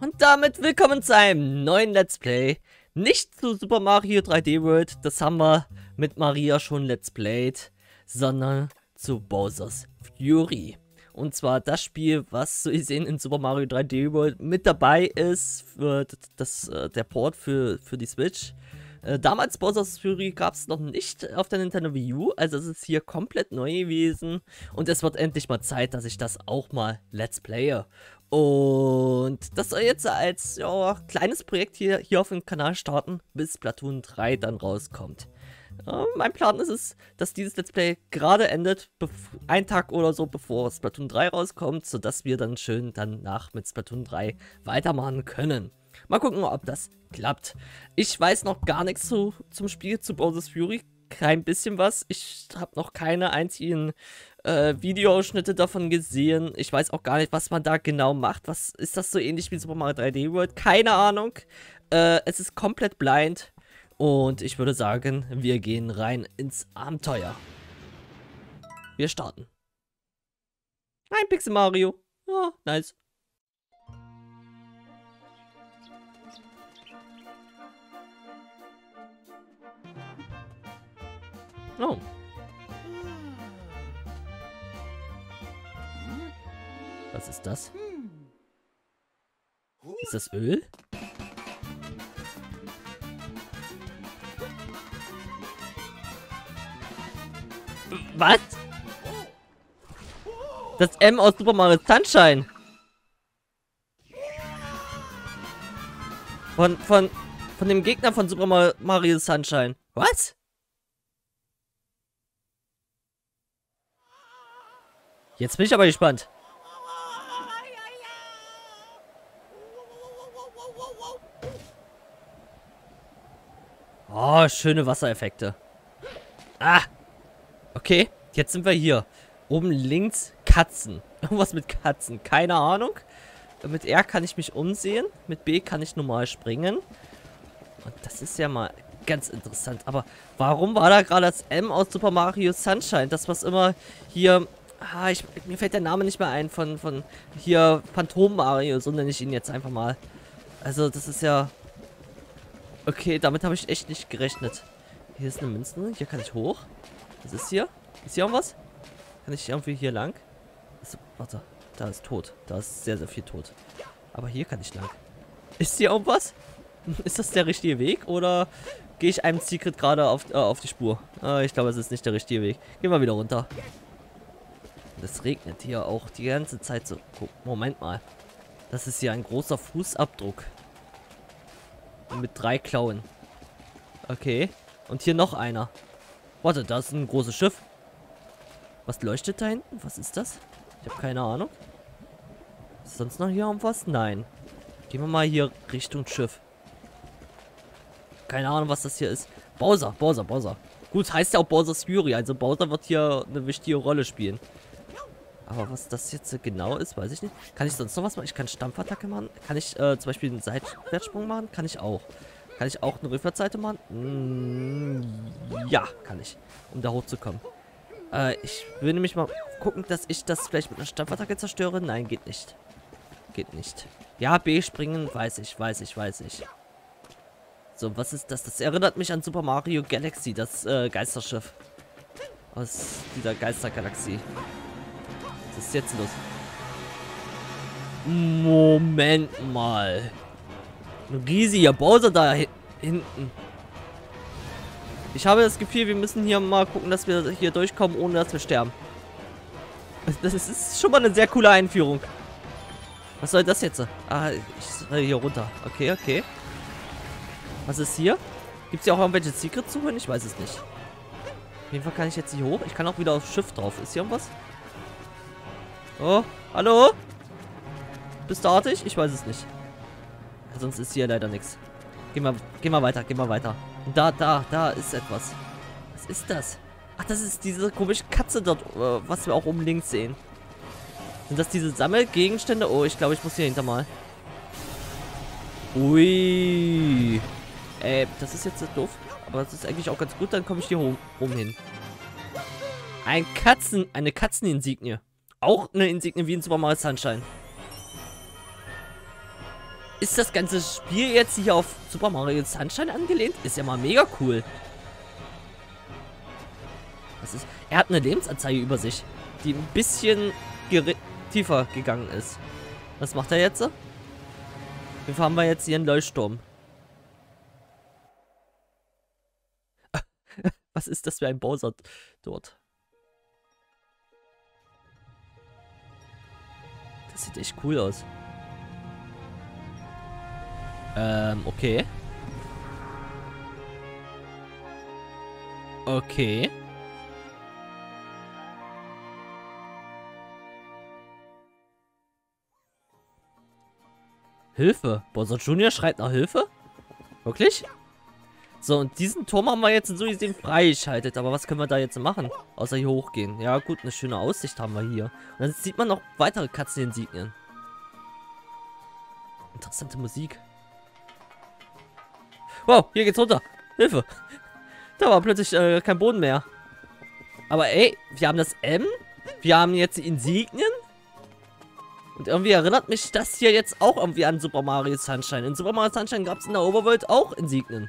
Und damit willkommen zu einem neuen Let's Play. Nicht zu Super Mario 3D World, das haben wir mit Maria schon Let's Played, sondern zu Bowser's Fury. Und zwar das Spiel, was so gesehen in Super Mario 3D World mit dabei ist, für das, äh, der Port für, für die Switch. Äh, damals Bowser's Fury gab es noch nicht auf der Nintendo Wii U, also es ist hier komplett neu gewesen. Und es wird endlich mal Zeit, dass ich das auch mal Let's Playe. Und das soll jetzt als ja, kleines Projekt hier, hier auf dem Kanal starten, bis Platoon 3 dann rauskommt. Ja, mein Plan ist es, dass dieses Let's Play gerade endet, ein Tag oder so bevor Splatoon 3 rauskommt, sodass wir dann schön danach mit Splatoon 3 weitermachen können. Mal gucken, ob das klappt. Ich weiß noch gar nichts zu, zum Spiel, zu Bowser's Fury. Kein bisschen was. Ich habe noch keine einzigen äh, Videoausschnitte davon gesehen. Ich weiß auch gar nicht, was man da genau macht. Was ist das so ähnlich wie Super Mario 3D World? Keine Ahnung. Äh, es ist komplett blind. Und ich würde sagen, wir gehen rein ins Abenteuer. Wir starten. Ein Pixel Mario. Ja, nice. Oh. Was ist das? Ist das Öl? Was? Das M aus Super Mario Sunshine. Von, von, von dem Gegner von Super Mario Sunshine. Was? Jetzt bin ich aber gespannt. Oh, schöne Wassereffekte. Ah. Okay, jetzt sind wir hier. Oben links Katzen. Irgendwas mit Katzen. Keine Ahnung. Mit R kann ich mich umsehen. Mit B kann ich normal springen. Und das ist ja mal ganz interessant. Aber warum war da gerade das M aus Super Mario Sunshine? Das, was immer hier Ah, ich, mir fällt der Name nicht mehr ein von, von hier Phantom Mario, so nenne ich ihn jetzt einfach mal. Also, das ist ja... Okay, damit habe ich echt nicht gerechnet. Hier ist eine Münze, hier kann ich hoch. Was ist hier? Ist hier irgendwas? Kann ich irgendwie hier lang? Ist, warte, da ist tot. Da ist sehr, sehr viel tot. Aber hier kann ich lang. Ist hier irgendwas? Ist das der richtige Weg oder gehe ich einem Secret gerade auf, äh, auf die Spur? Äh, ich glaube, es ist nicht der richtige Weg. Gehen wir wieder runter. Es regnet hier auch die ganze Zeit so. Guck, Moment mal. Das ist hier ein großer Fußabdruck. Mit drei Klauen. Okay. Und hier noch einer. Warte, da ist ein großes Schiff. Was leuchtet da hinten? Was ist das? Ich habe keine Ahnung. Ist sonst noch hier irgendwas? Nein. Gehen wir mal hier Richtung Schiff. Keine Ahnung, was das hier ist. Bowser, Bowser, Bowser. Gut, heißt ja auch Bowser's Fury. Also Bowser wird hier eine wichtige Rolle spielen. Aber was das jetzt genau ist, weiß ich nicht. Kann ich sonst noch was machen? Ich kann Stampfattacke machen. Kann ich äh, zum Beispiel einen Seitwärtssprung machen? Kann ich auch. Kann ich auch eine Rückwärtsseite machen? Mm, ja, kann ich. Um da hochzukommen. Äh, ich will nämlich mal gucken, dass ich das vielleicht mit einer Stampfattacke zerstöre. Nein, geht nicht. Geht nicht. Ja, B springen, weiß ich, weiß ich, weiß ich. So, was ist das? Das erinnert mich an Super Mario Galaxy, das äh, Geisterschiff. Aus dieser Geistergalaxie. Was ist jetzt los? Moment mal. Riesiger Bowser da hinten. Ich habe das Gefühl, wir müssen hier mal gucken, dass wir hier durchkommen, ohne dass wir sterben. Das ist schon mal eine sehr coole Einführung. Was soll das jetzt? Ah, ich soll hier runter. Okay, okay. Was ist hier? Gibt es hier auch irgendwelche Secrets zu holen? Ich weiß es nicht. Auf jeden Fall kann ich jetzt hier hoch. Ich kann auch wieder aufs Schiff drauf. Ist hier irgendwas? Oh, hallo? Bist du artig? Ich weiß es nicht. Sonst ist hier leider nichts. Geh mal, geh mal weiter, geh mal weiter. Da, da, da ist etwas. Was ist das? Ach, das ist diese komische Katze dort, äh, was wir auch oben links sehen. Sind das diese Sammelgegenstände? Oh, ich glaube, ich muss hier hinter mal. Ui. Äh, das ist jetzt doof. Aber das ist eigentlich auch ganz gut. Dann komme ich hier oben hin. Ein Katzen, eine Katzeninsignie. Auch eine Insignie wie in Super Mario Sunshine. ist das ganze Spiel jetzt hier auf Super Mario Sunshine angelehnt? Ist ja mal mega cool. Was ist? Er hat eine Lebensanzeige über sich, die ein bisschen tiefer gegangen ist. Was macht er jetzt? Wir fahren wir jetzt hier einen Leuchtturm. Was ist das für ein Bowser dort? Das sieht echt cool aus. Ähm, okay. Okay. Hilfe. Bowser Junior schreit nach Hilfe? Wirklich? So, und diesen Turm haben wir jetzt so gesehen freigeschaltet. Aber was können wir da jetzt machen? Außer hier hochgehen. Ja, gut, eine schöne Aussicht haben wir hier. Und dann sieht man noch weitere Katzeninsignien. Interessante Musik. Wow, hier geht's runter. Hilfe. Da war plötzlich äh, kein Boden mehr. Aber ey, wir haben das M. Wir haben jetzt die Insignien. Und irgendwie erinnert mich das hier jetzt auch irgendwie an Super Mario Sunshine. In Super Mario Sunshine gab es in der Overworld auch Insignien.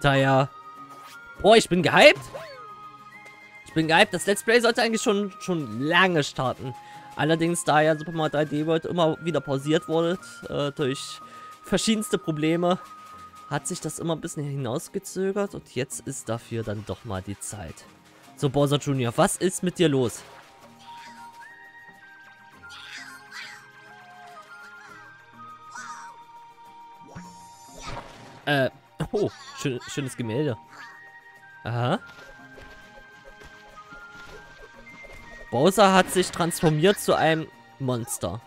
Daher. Boah, ich bin gehypt. Ich bin gehypt. Das Let's Play sollte eigentlich schon, schon lange starten. Allerdings, da ja Super Mario 3D World immer wieder pausiert wurde, äh, durch verschiedenste Probleme, hat sich das immer ein bisschen hinausgezögert und jetzt ist dafür dann doch mal die Zeit. So, Bowser Jr., was ist mit dir los? Äh, oh, schön, schönes Gemälde. Aha. Bowser hat sich transformiert zu einem Monster.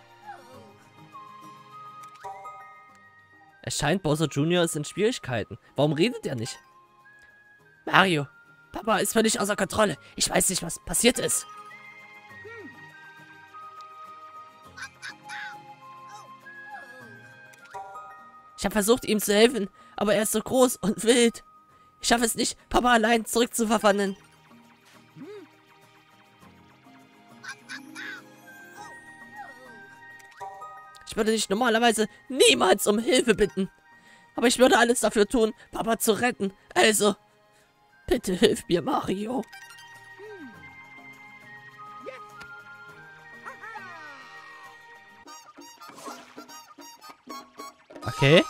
Es scheint, Bowser Jr. ist in Schwierigkeiten. Warum redet er nicht? Mario, Papa ist völlig außer Kontrolle. Ich weiß nicht, was passiert ist. Ich habe versucht, ihm zu helfen, aber er ist so groß und wild. Ich schaffe es nicht, Papa allein zurückzuverwandeln. Ich würde dich normalerweise niemals um Hilfe bitten. Aber ich würde alles dafür tun, Papa zu retten. Also, bitte hilf mir, Mario. Okay.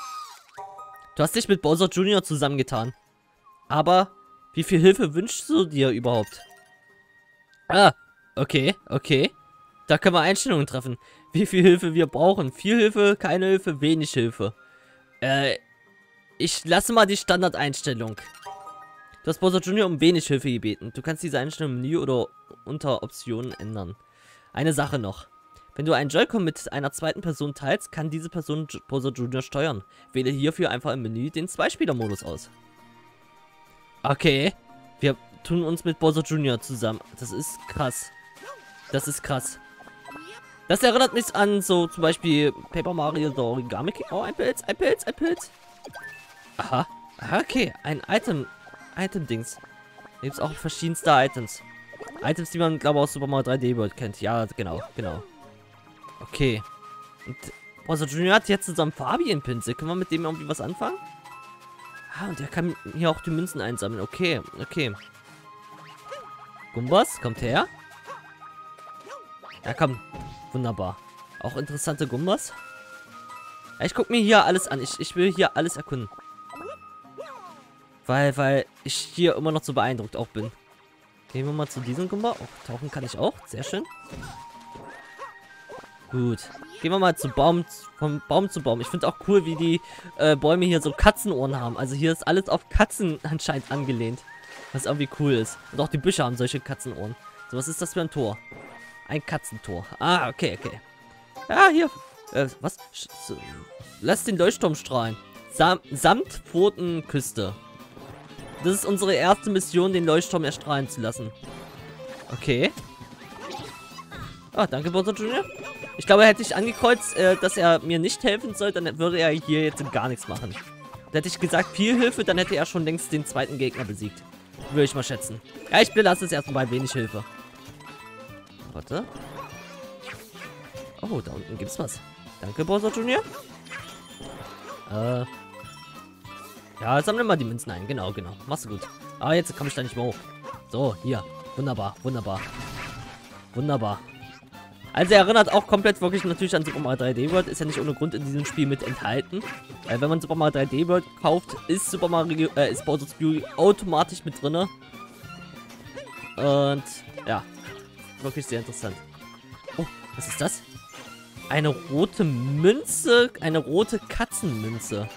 Du hast dich mit Bowser Jr. zusammengetan. Aber wie viel Hilfe wünschst du dir überhaupt? Ah, okay, okay. Da können wir Einstellungen treffen. Wie viel Hilfe wir brauchen. Viel Hilfe, keine Hilfe, wenig Hilfe. Äh, ich lasse mal die Standardeinstellung. Du hast Bowser Jr. um wenig Hilfe gebeten. Du kannst diese Einstellung im Menü oder unter Optionen ändern. Eine Sache noch. Wenn du einen Joy-Con mit einer zweiten Person teilst, kann diese Person Bowser Jr. steuern. Wähle hierfür einfach im Menü den Zweispieler-Modus aus. Okay. Wir tun uns mit Bowser Jr. zusammen. Das ist krass. Das ist krass. Das erinnert mich an so zum Beispiel Paper Mario The Origami King. Oh, ein Pilz, ein Pilz, ein Pilz. Aha. Aha, okay. Ein Item. Item-Dings. Da gibt es auch verschiedenste Items. Items, die man, glaube ich, aus Super Mario 3D World kennt. Ja, genau, genau. Okay. Und Bowser Jr. hat jetzt so einen Fabian-Pinsel. Können wir mit dem irgendwie was anfangen? Ah, und der kann hier auch die Münzen einsammeln. Okay, okay. Gumbas, kommt her. Ja, komm. Wunderbar. Auch interessante Gumbas. Ja, ich gucke mir hier alles an. Ich, ich will hier alles erkunden. Weil, weil ich hier immer noch so beeindruckt auch bin. Gehen wir mal zu diesem Gumba. Oh, tauchen kann ich auch. Sehr schön. Gut. Gehen wir mal zu Baum, vom Baum zu Baum. Ich finde auch cool, wie die äh, Bäume hier so Katzenohren haben. Also hier ist alles auf Katzen anscheinend angelehnt. Was irgendwie cool ist. Und auch die Büsche haben solche Katzenohren. So, was ist das für ein Tor? Ein Katzentor. Ah, okay, okay. Ja, hier. Äh, was? So. Lass den Leuchtturm strahlen. Sam Samtpfotenküste. Das ist unsere erste Mission, den Leuchtturm erstrahlen zu lassen. Okay. Ah, danke, Bowser Junior. Ich glaube, hätte ich angekreuzt, äh, dass er mir nicht helfen soll, dann würde er hier jetzt gar nichts machen. Und hätte ich gesagt, viel Hilfe, dann hätte er schon längst den zweiten Gegner besiegt. Würde ich mal schätzen. Ja, ich belasse es erstmal bei wenig Hilfe. Warte. Oh, da unten gibt's was. Danke, Bowser Junior. Äh. Ja, sammle mal die Münzen ein. Genau, genau. Machst du gut. Aber jetzt komme ich da nicht mehr hoch. So, hier. Wunderbar, wunderbar. Wunderbar. Also er erinnert auch komplett wirklich natürlich an Super Mario 3D World. Ist ja nicht ohne Grund in diesem Spiel mit enthalten. Äh, wenn man Super Mario 3D World kauft, ist Super Mario, äh, ist Bowser's Fury automatisch mit drinne. Und ja, wirklich sehr interessant. Oh, was ist das? Eine rote Münze, eine rote Katzenmünze.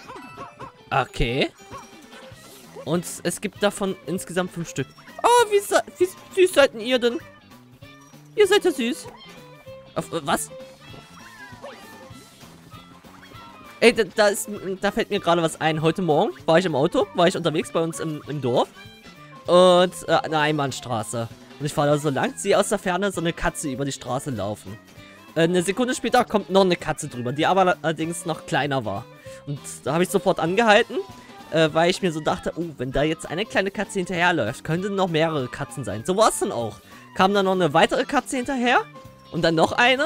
Okay. Und es gibt davon insgesamt fünf Stück. Oh, wie, wie süß seid ihr denn? Ihr seid ja süß. Auf, äh, was? Ey, da, da, ist, da fällt mir gerade was ein. Heute Morgen war ich im Auto, war ich unterwegs bei uns im, im Dorf. Und äh, eine Einbahnstraße. Und ich fahre da so lang, sehe aus der Ferne so eine Katze über die Straße laufen. Äh, eine Sekunde später kommt noch eine Katze drüber, die aber allerdings noch kleiner war. Und da habe ich sofort angehalten, äh, weil ich mir so dachte, oh, wenn da jetzt eine kleine Katze hinterherläuft, könnten noch mehrere Katzen sein. So war es dann auch. Kam dann noch eine weitere Katze hinterher und dann noch eine.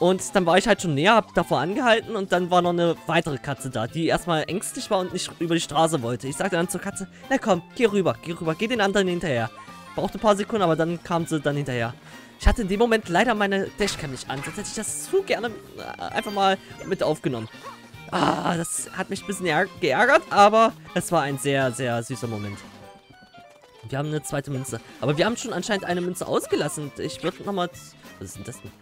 Und dann war ich halt schon näher, hab davor angehalten und dann war noch eine weitere Katze da, die erstmal ängstlich war und nicht über die Straße wollte. Ich sagte dann zur Katze, na komm, geh rüber, geh rüber, geh den anderen hinterher. Brauchte ein paar Sekunden, aber dann kam sie dann hinterher. Ich hatte in dem Moment leider meine Dashcam nicht an, sonst hätte ich das zu gerne äh, einfach mal mit aufgenommen. Ah, das hat mich ein bisschen geärgert, aber es war ein sehr, sehr süßer Moment. Wir haben eine zweite Münze. Aber wir haben schon anscheinend eine Münze ausgelassen. Ich würde nochmal... Was ist denn das denn?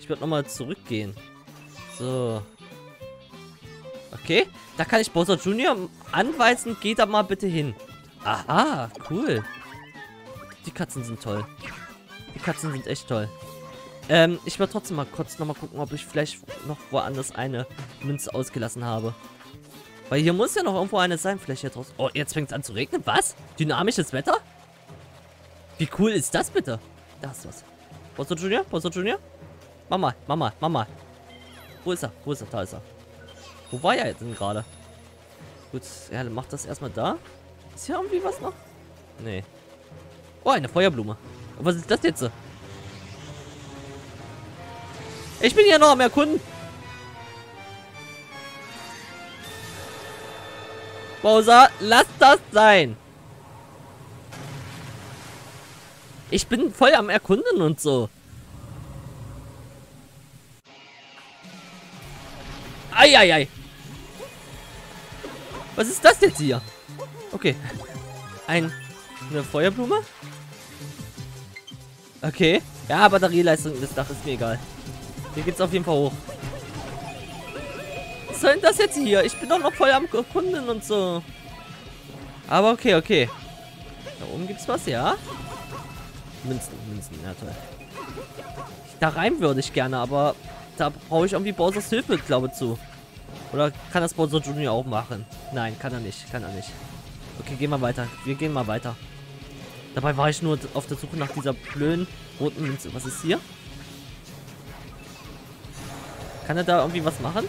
Ich würde nochmal zurückgehen. So. Okay. Da kann ich Bowser Junior anweisen. Geht da mal bitte hin. Aha, cool. Die Katzen sind toll. Die Katzen sind echt toll. Ähm, ich werde trotzdem mal kurz nochmal gucken, ob ich vielleicht noch woanders eine Münze ausgelassen habe. Weil hier muss ja noch irgendwo eine sein. Vielleicht hier draußen. Oh, jetzt fängt es an zu regnen. Was? Dynamisches Wetter? Wie cool ist das bitte? Ist was. Bowser Junior? Bowser Junior? Mama, Mama, Mama. Wo ist er? Wo ist er? Da ist er. Wo war er denn gerade? Gut, ja, dann macht das erstmal da. Ist hier irgendwie was noch? Nee. Oh, eine Feuerblume. Und was ist das jetzt? Ich bin hier noch am Erkunden. Bowser, lass das sein. Ich bin voll am Erkunden und so. Eieiei. Was ist das jetzt hier? Okay. Ein, eine Feuerblume? Okay. Ja, Batterieleistung des Daches ist mir egal. Hier geht's auf jeden Fall hoch. Was soll denn das jetzt hier? Ich bin doch noch voll am Kunden und so. Aber okay, okay. Da oben gibt's was, ja? Münzen, Münzen, ja toll. Da rein würde ich gerne, aber da brauche ich irgendwie Bowser's Hilfe, glaube ich, zu. Oder kann das Bowser Junior auch machen? Nein, kann er nicht, kann er nicht. Okay, gehen wir weiter. Wir gehen mal weiter. Dabei war ich nur auf der Suche nach dieser blöden roten Münze. Was ist hier? Kann er da irgendwie was machen?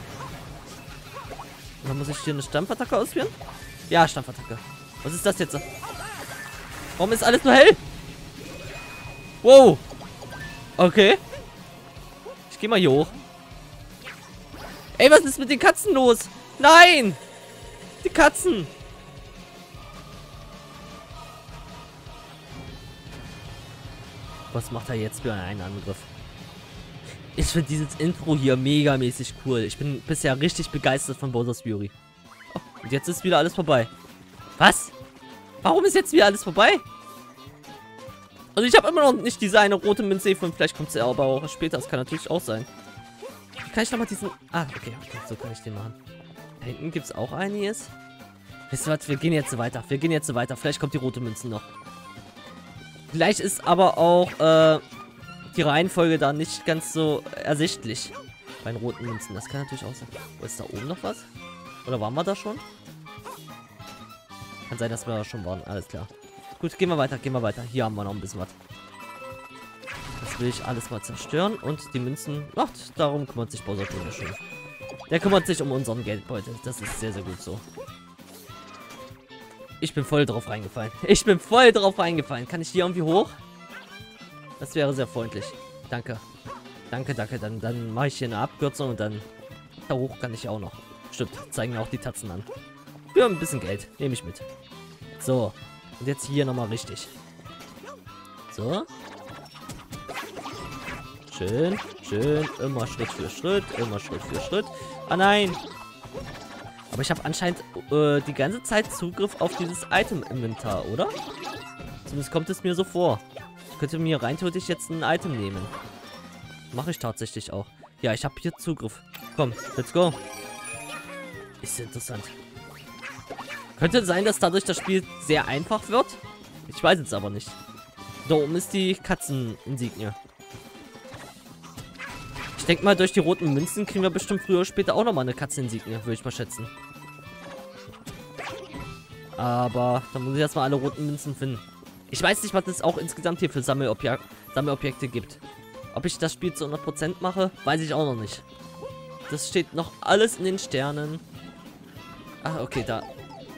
Oder muss ich hier eine Stampfattacke ausführen? Ja, Stampfattacke. Was ist das jetzt? Warum ist alles nur hell? Wow. Okay. Ich gehe mal hier hoch. Ey, was ist mit den Katzen los? Nein! Die Katzen! Was macht er jetzt für einen Angriff? Ich finde dieses Intro hier megamäßig cool. Ich bin bisher richtig begeistert von Bowser's Fury. Oh, und jetzt ist wieder alles vorbei. Was? Warum ist jetzt wieder alles vorbei? Also ich habe immer noch nicht diese eine rote Münze gefunden. Vielleicht kommt sie aber auch später. Das kann natürlich auch sein. Wie kann ich nochmal diesen... Ah, okay, okay. So kann ich den machen. Da hinten gibt es auch einiges. Wisst ihr was? Wir gehen jetzt so weiter. Wir gehen jetzt so weiter. Vielleicht kommt die rote Münze noch. Vielleicht ist aber auch äh, die Reihenfolge da nicht ganz so ersichtlich. Bei den roten Münzen. Das kann natürlich auch sein. Wo ist da oben noch was? Oder waren wir da schon? Kann sein, dass wir da schon waren. Alles klar. Gut, gehen wir weiter, gehen wir weiter. Hier haben wir noch ein bisschen was. Das will ich alles mal zerstören. Und die Münzen, ach, darum kümmert sich Bowser Jr. schon. Der kümmert sich um unseren Geldbeutel. Das ist sehr, sehr gut so. Ich bin voll drauf reingefallen. Ich bin voll drauf reingefallen. Kann ich hier irgendwie hoch? Das wäre sehr freundlich. Danke. Danke, danke. Dann, dann mache ich hier eine Abkürzung und dann da hoch kann ich auch noch. Stimmt, zeigen auch die Tatzen an. Für ein bisschen Geld. Nehme ich mit. So. Und jetzt hier nochmal richtig. So. Schön, schön. Immer Schritt für Schritt. Immer Schritt für Schritt. Ah, nein. Aber ich habe anscheinend äh, die ganze Zeit Zugriff auf dieses Item-Inventar, oder? Zumindest kommt es mir so vor. Ich könnte mir rein theoretisch jetzt ein Item nehmen. Mache ich tatsächlich auch. Ja, ich habe hier Zugriff. Komm, let's go. Ist interessant. Könnte sein, dass dadurch das Spiel sehr einfach wird. Ich weiß es aber nicht. Da oben ist die Katzeninsignie. Ich denke mal, durch die roten Münzen kriegen wir bestimmt früher oder später auch nochmal eine Katzeninsignie, würde ich mal schätzen. Aber dann muss ich erstmal alle roten Münzen finden. Ich weiß nicht, was es auch insgesamt hier für Sammelobjek Sammelobjekte gibt. Ob ich das Spiel zu 100% mache, weiß ich auch noch nicht. Das steht noch alles in den Sternen. Ah, okay, da.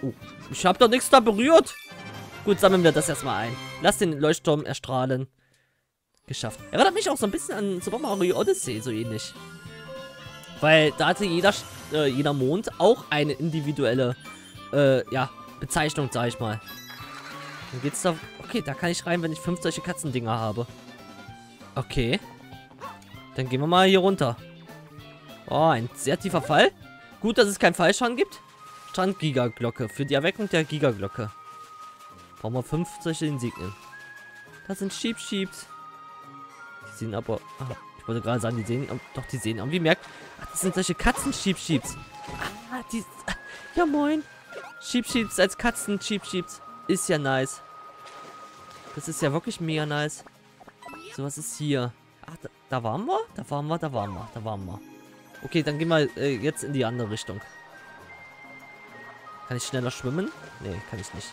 Oh, ich habe doch nichts da berührt. Gut, sammeln wir das erstmal ein. Lass den Leuchtturm erstrahlen geschafft. Erinnert mich auch so ein bisschen an Super Mario Odyssey, so ähnlich. Weil da hatte jeder, äh, jeder Mond auch eine individuelle, äh, ja, Bezeichnung, sag ich mal. Dann geht's da... Okay, da kann ich rein, wenn ich fünf solche Katzendinger habe. Okay. Dann gehen wir mal hier runter. Oh, ein sehr tiefer Fall. Gut, dass es keinen Fallschaden gibt. Strand-Gigaglocke. Für die Erweckung der Gigaglocke. Brauchen wir fünf solche Insignien. Das sind Sheep Sheeps sehen aber... Ah, ich wollte gerade sagen, die sehen... Doch, die sehen irgendwie merkt... Ach, das sind solche Katzen-Sheep-Sheeps. Ah, die... Ja, moin. Sheep-Sheeps als Katzen-Sheep-Sheeps. Ist ja nice. Das ist ja wirklich mega nice. So, was ist hier? Ach, da, da waren wir? Da waren wir, da waren wir, da waren wir. Okay, dann gehen wir äh, jetzt in die andere Richtung. Kann ich schneller schwimmen? Nee, kann ich nicht.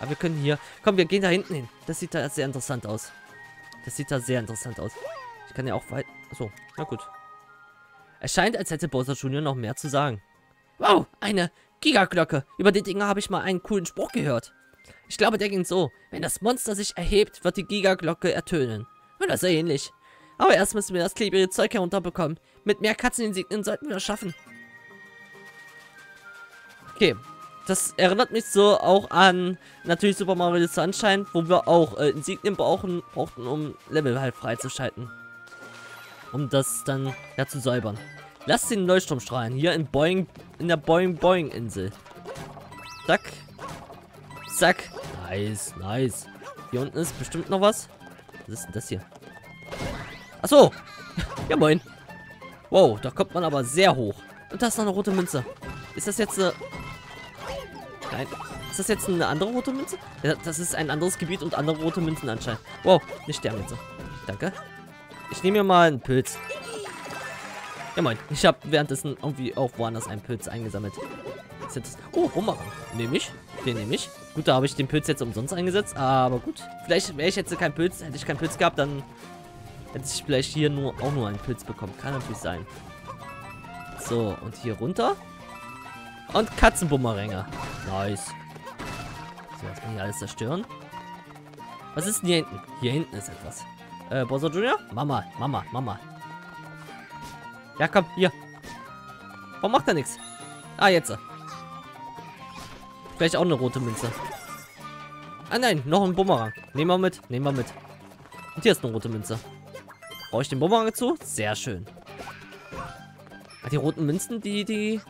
Aber wir können hier... Komm, wir gehen da hinten hin. Das sieht da sehr interessant aus. Das sieht da sehr interessant aus. Ich kann ja auch weit... Achso, na gut. Es scheint, als hätte Bowser Jr. noch mehr zu sagen. Wow, eine Gigaglocke. Über die Dinger habe ich mal einen coolen Spruch gehört. Ich glaube, der ging so. Wenn das Monster sich erhebt, wird die Gigaglocke ertönen. Oder so ähnlich. Aber erst müssen wir das klebrige Zeug herunterbekommen. Mit mehr Katzeninsignien sollten wir das schaffen. Okay, das erinnert mich so auch an natürlich Super Mario Sunshine, wo wir auch äh, Insignien brauchen, brauchten, um Level halt freizuschalten. Um das dann ja zu säubern. Lass den Leuchtturm strahlen. Hier in Boing, in der Boing Boing Insel. Zack. Zack. Nice, nice. Hier unten ist bestimmt noch was. Was ist denn das hier? Achso. ja, moin. Wow, da kommt man aber sehr hoch. Und da ist noch eine rote Münze. Ist das jetzt eine Nein. Ist das jetzt eine andere rote Münze? Ja, das ist ein anderes Gebiet und andere rote Münzen anscheinend. Wow, eine Sternmünze. Danke. Ich nehme mir mal einen Pilz. Ja moin, ich habe währenddessen irgendwie auch woanders einen Pilz eingesammelt. Oh, Bumerang. Nehme ich. Den nehme ich. Gut, da habe ich den Pilz jetzt umsonst eingesetzt. Aber gut. Vielleicht wäre ich jetzt kein Pilz, hätte ich keinen Pilz gehabt, dann hätte ich vielleicht hier nur auch nur einen Pilz bekommen. Kann natürlich sein. So, und hier runter. Und Katzenbumeränge. Nice. So, jetzt kann ich alles zerstören. Was ist denn hier hinten? Hier hinten ist etwas. Äh, Bowser Junior? Mama, Mama, Mama. Ja, komm, hier. Warum macht er nichts? Ah, jetzt. Vielleicht auch eine rote Münze. Ah, nein, noch ein Bumerang. Nehmen wir mit, nehmen wir mit. Und hier ist eine rote Münze. Brauche ich den Bumerang dazu? Sehr schön. Die roten Münzen, die, die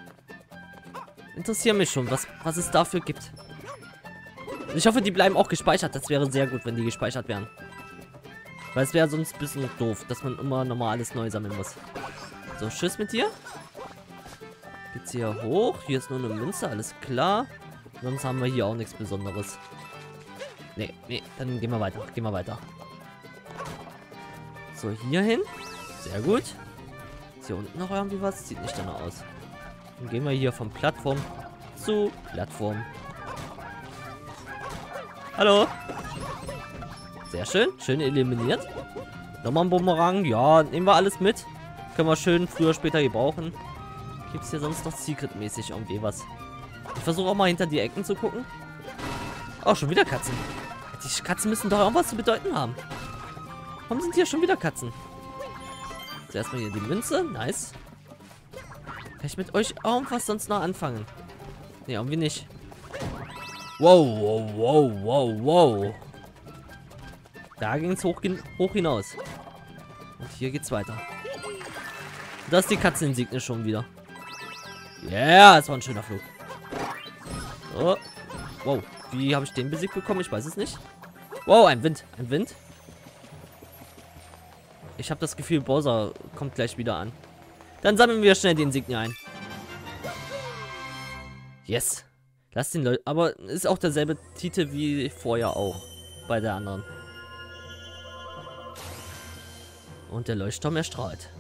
interessieren mich schon, was, was es dafür gibt. Ich hoffe, die bleiben auch gespeichert. Das wäre sehr gut, wenn die gespeichert wären. Weil es wäre sonst ein bisschen doof, dass man immer nochmal alles neu sammeln muss. So, tschüss mit dir. Geht's hier hoch? Hier ist nur eine Münze, alles klar. Sonst haben wir hier auch nichts Besonderes. Nee, nee, dann gehen wir weiter. Gehen wir weiter. So, hier hin. Sehr gut. Ist hier unten noch irgendwie was? Sieht nicht danach aus. Dann gehen wir hier von Plattform zu Plattform. Hallo. Sehr schön. Schön eliminiert. Nochmal ein Bumerang. Ja, nehmen wir alles mit. Können wir schön früher, später gebrauchen. Gibt es hier sonst noch Secret-mäßig irgendwie was? Ich versuche auch mal hinter die Ecken zu gucken. Oh, schon wieder Katzen. Die Katzen müssen doch irgendwas zu bedeuten haben. Warum sind hier schon wieder Katzen? Zuerst mal hier die Münze. Nice. Kann ich mit euch irgendwas sonst noch anfangen? Ne, irgendwie nicht. Wow, wow, wow, wow, wow. Da ging es hoch, hoch hinaus. Und hier geht's weiter. Das ist die Katzeninsigne schon wieder. Ja, yeah, das war ein schöner Flug. Oh. Wow. Wie habe ich den besiegt bekommen? Ich weiß es nicht. Wow, ein Wind. Ein Wind. Ich habe das Gefühl, Bowser kommt gleich wieder an. Dann sammeln wir schnell den Insignia ein. Yes. Lass den Leute. Aber ist auch derselbe Titel wie vorher auch. Bei der anderen. Und der Leuchtturm erstrahlt.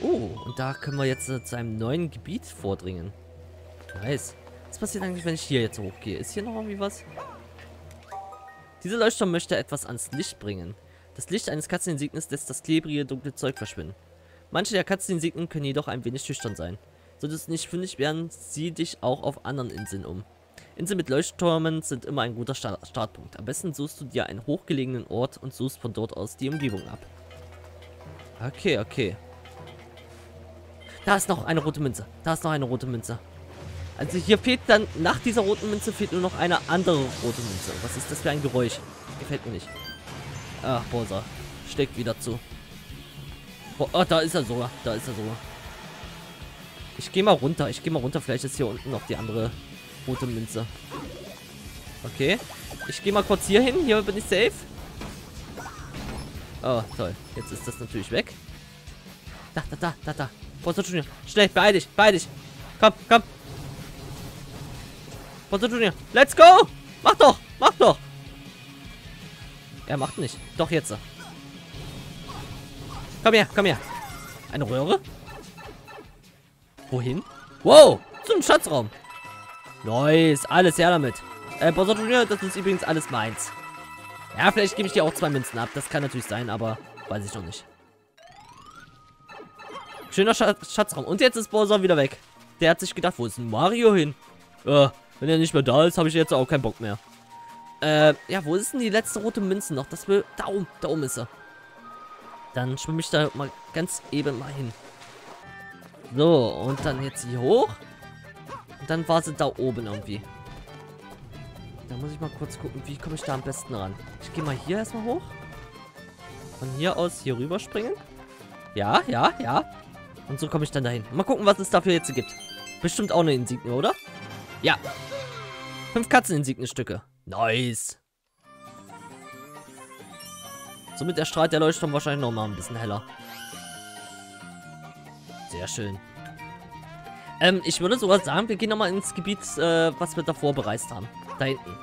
Oh, und da können wir jetzt zu einem neuen Gebiet vordringen. Nice. Was passiert eigentlich, wenn ich hier jetzt hochgehe? Ist hier noch irgendwie was? Dieser Leuchtturm möchte etwas ans Licht bringen. Das Licht eines Katzeninsignes lässt das klebrige, dunkle Zeug verschwinden. Manche der Katzeninsignen können jedoch ein wenig schüchtern sein. Solltest du nicht fündig werden, sieh dich auch auf anderen Inseln um. Inseln mit Leuchttürmen sind immer ein guter Start Startpunkt. Am besten suchst du dir einen hochgelegenen Ort und suchst von dort aus die Umgebung ab. Okay, okay. Da ist noch eine rote Münze. Da ist noch eine rote Münze. Also hier fehlt dann, nach dieser roten Münze fehlt nur noch eine andere rote Münze. Was ist das für ein Geräusch? Gefällt mir nicht. Ach, Bowser. Steckt wieder zu. Oh, da ist er sogar. Da ist er sogar. Ich gehe mal runter. Ich gehe mal runter. Vielleicht ist hier unten noch die andere rote Münze. Okay. Ich gehe mal kurz hier hin. Hier bin ich safe. Oh, toll. Jetzt ist das natürlich weg. Da, da, da, da, da. Bowser Junior. Schnell, beeil dich, beeil dich. Komm, komm. Bowser Junior. Let's go. Mach doch, mach doch. Er macht nicht. Doch jetzt. Komm her, komm her. Eine Röhre? Wohin? Wow, zum Schatzraum. Nice, alles her damit. Äh, Bowser das ist übrigens alles meins. Ja, vielleicht gebe ich dir auch zwei Münzen ab. Das kann natürlich sein, aber weiß ich noch nicht. Schöner Schatz Schatzraum. Und jetzt ist Bowser wieder weg. Der hat sich gedacht, wo ist denn Mario hin? Äh, wenn er nicht mehr da ist, habe ich jetzt auch keinen Bock mehr. Äh, ja, wo ist denn die letzte rote Münze noch? Das will. Da oben, da oben ist er. Dann schwimme ich da mal ganz eben mal hin. So, und dann jetzt hier hoch. Und dann war sie da oben irgendwie. Da muss ich mal kurz gucken, wie komme ich da am besten ran. Ich gehe mal hier erstmal hoch. Von hier aus hier rüber springen. Ja, ja, ja. Und so komme ich dann dahin. Mal gucken, was es dafür jetzt gibt. Bestimmt auch eine Insigne, oder? Ja. Fünf Katzeninsignestücke. Nice. Somit erstrahlt der Leuchtturm wahrscheinlich noch mal ein bisschen heller. Sehr schön. Ähm, ich würde sogar sagen, wir gehen nochmal ins Gebiet, äh, was wir davor bereist haben. Da hinten.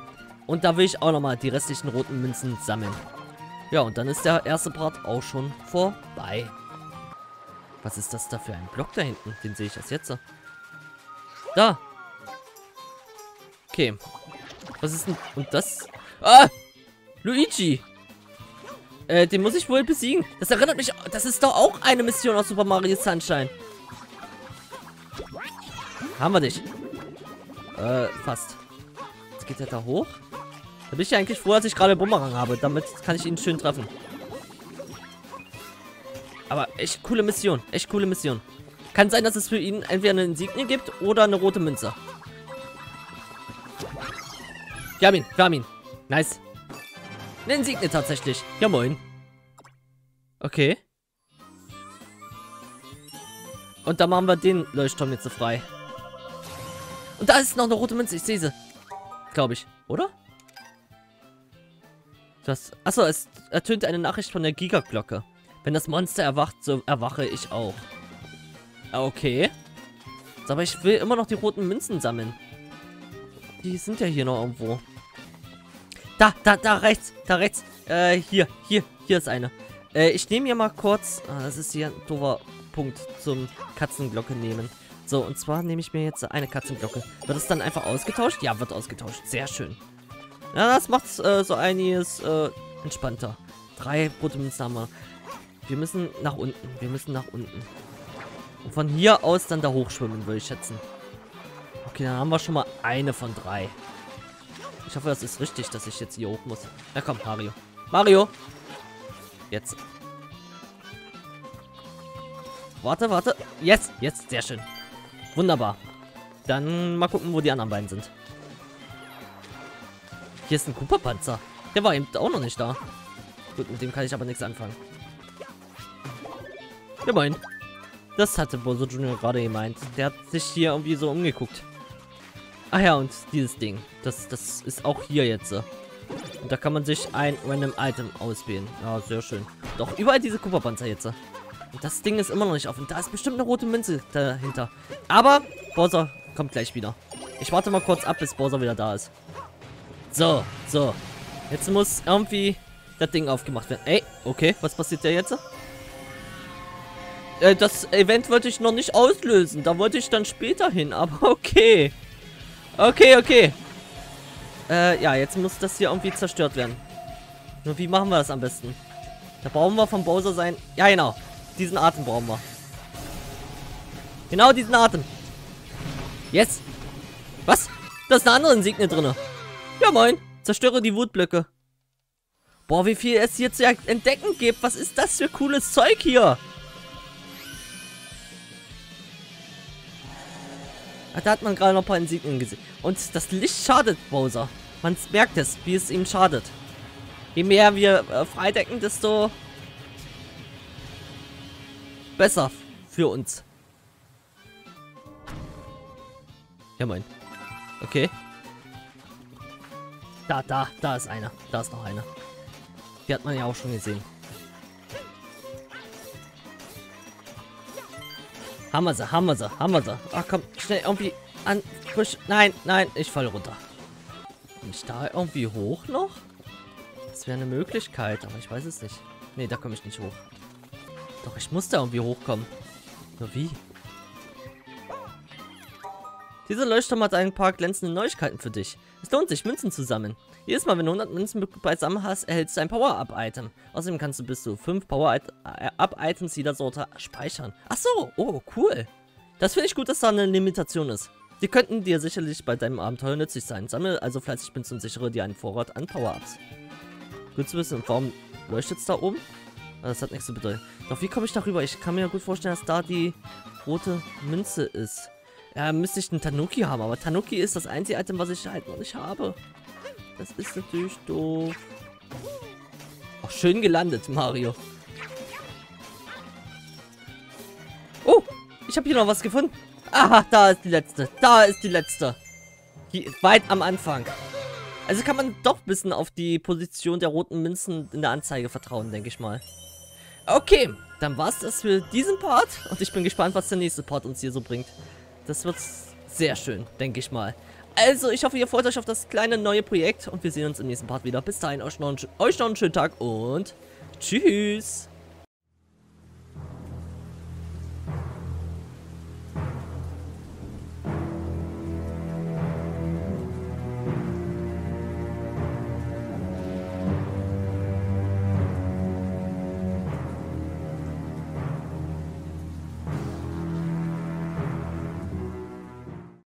Und da will ich auch nochmal die restlichen roten Münzen sammeln. Ja, und dann ist der erste Part auch schon vorbei. Was ist das da für ein Block da hinten? Den sehe ich erst jetzt. Da. Okay. Was ist denn... Und das... Ah! Luigi! Äh, den muss ich wohl besiegen. Das erinnert mich... Das ist doch auch eine Mission aus Super Mario Sunshine. Haben wir nicht. Äh, fast. Jetzt geht er da hoch. Da bin ich ja eigentlich froh, dass ich gerade Bumerang habe. Damit kann ich ihn schön treffen. Aber echt coole Mission. Echt coole Mission. Kann sein, dass es für ihn entweder eine Insignie gibt oder eine rote Münze. Wir haben ihn, wir haben ihn. Nice. Eine Insignie tatsächlich. Ja, moin. Okay. Und dann machen wir den Leuchtturm jetzt so frei. Und da ist noch eine rote Münze. Ich sehe sie. Glaube ich. Oder? Das. Achso, es ertönt eine Nachricht von der Gigaglocke. Wenn das Monster erwacht, so erwache ich auch. Okay. Aber ich will immer noch die roten Münzen sammeln. Die sind ja hier noch irgendwo. Da, da, da rechts, da rechts. Äh, hier, hier, hier ist eine. Äh, ich nehme hier mal kurz, ah, das ist hier ein doofer Punkt zum Katzenglocke nehmen. So, und zwar nehme ich mir jetzt eine Katzenglocke. Wird es dann einfach ausgetauscht? Ja, wird ausgetauscht. Sehr schön. Ja, das macht äh, so einiges äh, entspannter. Drei rote Münzen haben wir. Wir müssen nach unten. Wir müssen nach unten. Und von hier aus dann da hochschwimmen, würde ich schätzen. Okay, dann haben wir schon mal eine von drei. Ich hoffe, das ist richtig, dass ich jetzt hier hoch muss. Na komm, Mario. Mario! Jetzt. warte, warte. Jetzt, jetzt, sehr schön. Wunderbar. Dann mal gucken, wo die anderen beiden sind. Hier ist ein Cooper-Panzer. Der war eben auch noch nicht da. Gut, mit dem kann ich aber nichts anfangen. Ja, moin. Das hatte Bozo Junior gerade gemeint. Der hat sich hier irgendwie so umgeguckt. Ach ja, und dieses Ding. Das, das ist auch hier jetzt. Und da kann man sich ein random Item auswählen. Ja, sehr schön. Doch, überall diese Cooper-Panzer jetzt. Und das Ding ist immer noch nicht offen. Da ist bestimmt eine rote Münze dahinter. Aber Bowser kommt gleich wieder. Ich warte mal kurz ab, bis Bowser wieder da ist. So, so. Jetzt muss irgendwie das Ding aufgemacht werden. Ey, okay, was passiert da jetzt? Äh, das Event wollte ich noch nicht auslösen. Da wollte ich dann später hin, aber okay. Okay, okay. Äh, ja, jetzt muss das hier irgendwie zerstört werden. Nur wie machen wir das am besten? Da brauchen wir vom Bowser sein... Ja, genau. Diesen Atem brauchen wir. Genau diesen Atem. Yes. Was? Da ist eine andere Insignie drin. Ja, moin. Zerstöre die Wutblöcke. Boah, wie viel es hier zu entdecken gibt. Was ist das für cooles Zeug hier? Da hat man gerade noch ein paar Insignien gesehen. Und das Licht schadet Bowser. Man merkt es, wie es ihm schadet. Je mehr wir äh, freidecken, desto besser für uns. Ja, moin. Okay. Da, da, da ist einer. Da ist noch einer. Die hat man ja auch schon gesehen. Wir sie, wir sie, wir sie. Ach komm, schnell irgendwie an. Frisch. Nein, nein, ich falle runter. Bin ich da irgendwie hoch noch? Das wäre eine Möglichkeit, aber ich weiß es nicht. Nee, da komme ich nicht hoch. Doch, ich muss da irgendwie hochkommen. Nur wie? Dieser Leuchtturm hat ein paar glänzende Neuigkeiten für dich. Es lohnt sich, Münzen zu sammeln. Jedes Mal, wenn du 100 Münzen beisammen hast, erhältst du ein Power-Up-Item. Außerdem kannst du bis zu 5 Power-Up-Items jeder Sorte speichern. Ach so, oh, cool. Das finde ich gut, dass da eine Limitation ist. Die könnten dir sicherlich bei deinem Abenteuer nützlich sein. Sammle also fleißig Münzen und sichere dir einen Vorrat an Power-Ups. Gut zu wissen, warum leuchtet es da oben? Ah, das hat nichts zu bedeuten. Doch wie komme ich darüber? Ich kann mir gut vorstellen, dass da die rote Münze ist. Ja, müsste ich einen Tanuki haben, aber Tanuki ist das einzige Item, was ich halt noch nicht habe. Das ist natürlich doof. Auch schön gelandet, Mario. Oh, ich habe hier noch was gefunden. Aha, da ist die letzte. Da ist die letzte. Hier, weit am Anfang. Also kann man doch ein bisschen auf die Position der roten Münzen in der Anzeige vertrauen, denke ich mal. Okay, dann war es das für diesen Part. Und ich bin gespannt, was der nächste Part uns hier so bringt. Das wird sehr schön, denke ich mal. Also, ich hoffe, ihr freut euch auf das kleine neue Projekt und wir sehen uns im nächsten Part wieder. Bis dahin, euch noch, einen, euch noch einen schönen Tag und tschüss.